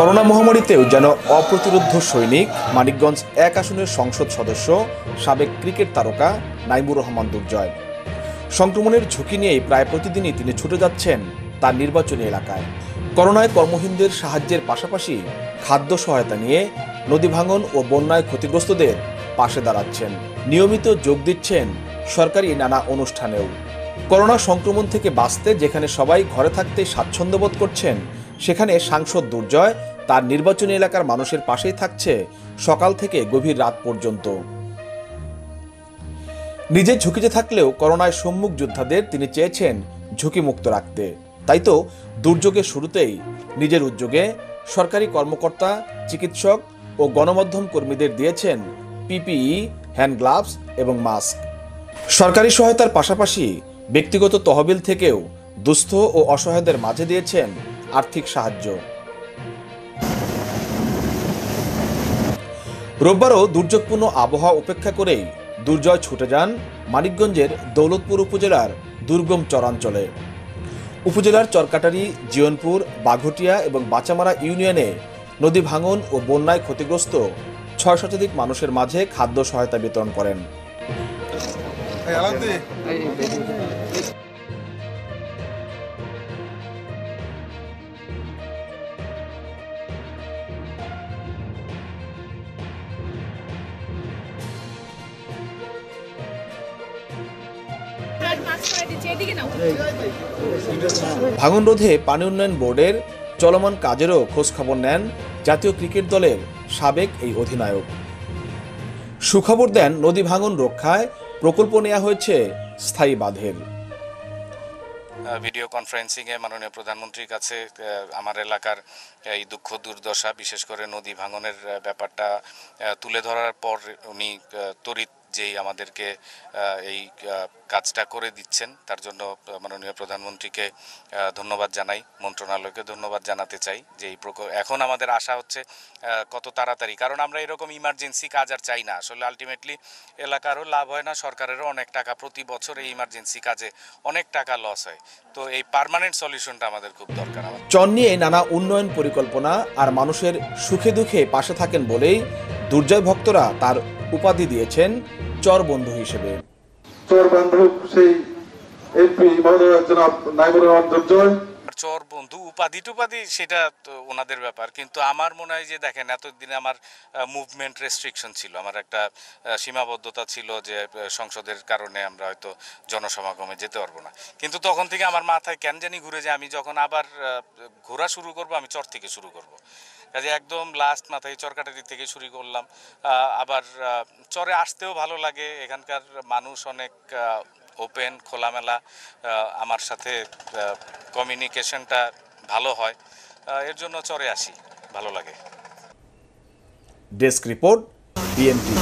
Corona মহামারীতেও যেন অপ্রতিরোধ্য সৈনিক, মানিকগঞ্জ এক আসনের সংসদ সদস্য, সাবেক ক্রিকেট তারকা নাইমুর রহমান দুর্জয়। সংক্রমণের ঝুঁকি নিয়েই প্রায় প্রতিদিনই তিনি ছুটে যাচ্ছেন তার নির্বাচনী এলাকায়। করোনায় কর্মহীনদের সাহায্যের পাশাপাশি খাদ্য সহায়তা নিয়ে নদী ভাঙন ও বন্যায় ক্ষতিগ্রস্তদের পাশে দাঁড়াচ্ছেন। নিয়মিত যোগ দিচ্ছেন সরকারি নানা অনুষ্ঠানেও। করোনা সংক্রমণ থেকে বাঁচতে যেখানে সবাই ঘরে থাকতে স্বাচ্ছন্দ্য বোধ করছেন সেখানে সাংসদ দুর্জয় তার নির্বাচনী এলাকার মানুষের পাশেই থাকছে সকাল থেকে গভীর রাত পর্যন্ত। নিজে ঝুঁকিতে থাকলেও করোনায় সম্মুখ যোদ্ধাদের তিনি চেয়েছেন ঝুঁকিমুক্ত রাখতে। তাই তো দুর্যোগের শুরুতেই নিজের উদ্যোগে সরকারি কর্মকর্তা, চিকিৎসক ও গণমাধ্যম কর্মীদের দিয়েছেন পিপিই, হ্যান্ড গ্লাভস এবং মাস্ক। সরকারি সহায়তার পাশাপাশি ব্যক্তিগত তহবিল থেকেও দুস্থ ও অসহায়দের মাঝে দিয়েছেন আর্থিক সাহায্য। রোববারও দুর্যোগপূর্ণ আবহাওয়া উপেক্ষা করেই দুর্জয় ছুটে যান মানিকগঞ্জের দৌলতপুর উপজেলার দুর্গম চরাঞ্চলে। উপজেলার চরকাটারি জিয়নপুর বাঘটিয়া এবং বাঁচামারা ইউনিয়নে নদী ভাঙন ও বন্যায় ক্ষতিগ্রস্ত ছয় শতাধিক মানুষের মাঝে খাদ্য সহায়তা বিতরণ করেন। ভাঙন রোধে পানি উন্নয়ন বোর্ডের চলমান কাজেরও খোঁজখবর নেন জাতীয় ক্রিকেট দলের সাবেক এই অধিনায়ক। সুখবর দেন নদী ভাঙন রক্ষায় প্রকল্প নেওয়া হয়েছে স্থায়ী বাঁধের। ভিডিও কনফারেন্সিংয়ে মাননীয় প্রধানমন্ত্রীর কাছে আমার এলাকার এই দুঃখ দুর্দশা, বিশেষ করে নদী ভাঙনের ব্যাপারটা তুলে ধরার পর উনি তড়িৎ যেই আমাদেরকে এই কাজটা করে দিচ্ছেন, তার জন্য মাননীয় প্রধানমন্ত্রীকে ধন্যবাদ জানাই, মন্ত্রণালয়কে ধন্যবাদ জানাতে চাই যে এই এখন আমাদের আশা হচ্ছে কত তাড়াতাড়ি, কারণ আমরা এরকম ইমার্জেন্সি কাজ আর চাই না। আসলে আলটিমেটলি এলাকারও লাভ হয় না, সরকারেরও অনেক টাকা প্রতি বছর এই ইমার্জেন্সি কাজে অনেক টাকা লস হয়। তো এই পারমানেন্ট সলিউশনটা আমাদের খুব দরকার চর নিয়ে নানা উন্নয়ন পরিকল্পনা আর মানুষের সুখে দুঃখে পাশে থাকেন বলেই দুর্জয় ভক্তরা তার উপাধি দিয়েছেন চর বন্ধু হিসেবে। চর বন্ধু সেই এমপি মহোদয় জনাব রহমান চর বন্ধু, উপাধি টুপাধি, সেটা তো ওনাদের ব্যাপার। কিন্তু আমার মনে হয় যে, দেখেন, এতদিনে আমার মুভমেন্ট রেস্ট্রিকশন ছিল। আমার একটা সীমাবদ্ধতা ছিল যে সংসদের কারণে আমরা হয়তো জনসমাগমে যেতে পারব না। কিন্তু তখন থেকে আমার মাথায় কেন জানি ঘুরে যে আমি যখন আবার ঘোরা শুরু করব, আমি চর থেকে শুরু করব। কাজে একদম লাস্ট মাথায় চরকাটারি থেকে শুরু করলাম। আবার চরে আসতেও ভালো লাগে। এখানকার মানুষ অনেক ওপেন খোলামেলা আমার সাথে কমিউনিকেশনটা ভালো হয়। এর জন্য চরে আসি। ভালো লাগে। Desk report BNP